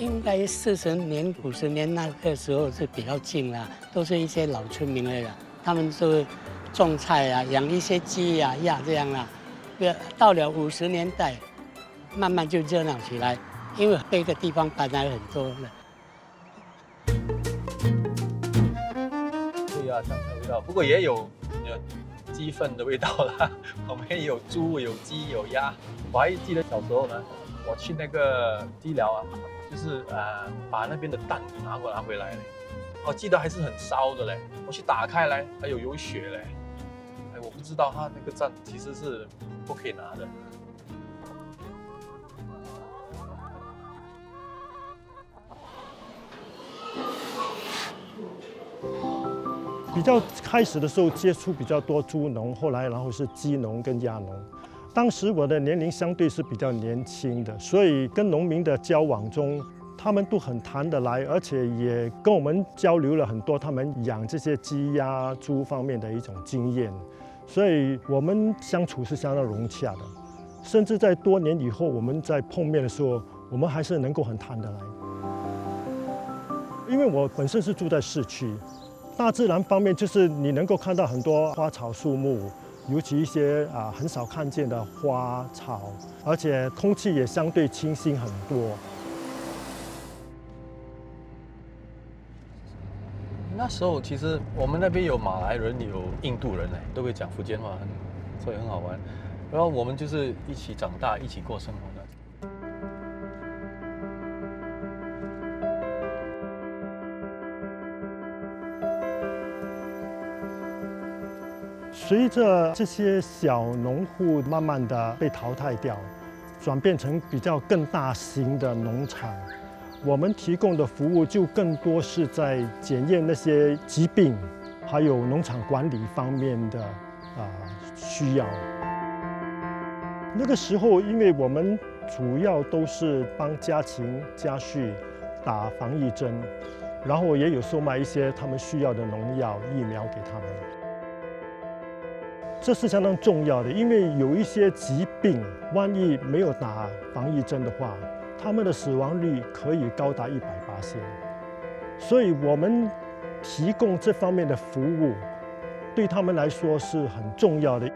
应该四十年、五十年那个时候是比较近啦，都是一些老村民来的，他们是种菜啊，养一些鸡呀、鸭这样啦。到了五十年代，慢慢就热闹起来，因为这个地方搬来很多了。对啊，香菜味道，不过也有鸡粪的味道啦。我们有猪、有鸡、有鸭。我还记得小时候呢，我去那个鸡寮啊。就是呃，把那边的蛋拿过拿回来嘞，我记得还是很烧的嘞。我去打开来，还有有血嘞。哎，我不知道他那个蛋其实是不可以拿的。比较开始的时候接触比较多猪农，后来然后是鸡农跟鸭农。当时我的年龄相对是比较年轻的，所以跟农民的交往中，他们都很谈得来，而且也跟我们交流了很多他们养这些鸡鸭猪方面的一种经验，所以我们相处是相当融洽的，甚至在多年以后，我们在碰面的时候，我们还是能够很谈得来。因为我本身是住在市区，大自然方面就是你能够看到很多花草树木。尤其一些啊很少看见的花草，而且空气也相对清新很多。那时候其实我们那边有马来人，有印度人呢，都会讲福建话，所以很好玩。然后我们就是一起长大，一起过生活的。随着这些小农户慢慢的被淘汰掉，转变成比较更大型的农场，我们提供的服务就更多是在检验那些疾病，还有农场管理方面的啊需要。那个时候，因为我们主要都是帮家禽家畜打防疫针，然后也有售卖一些他们需要的农药疫苗给他们。这是相当重要的，因为有一些疾病，万一没有打防疫针的话，他们的死亡率可以高达一百八千。所以，我们提供这方面的服务，对他们来说是很重要的。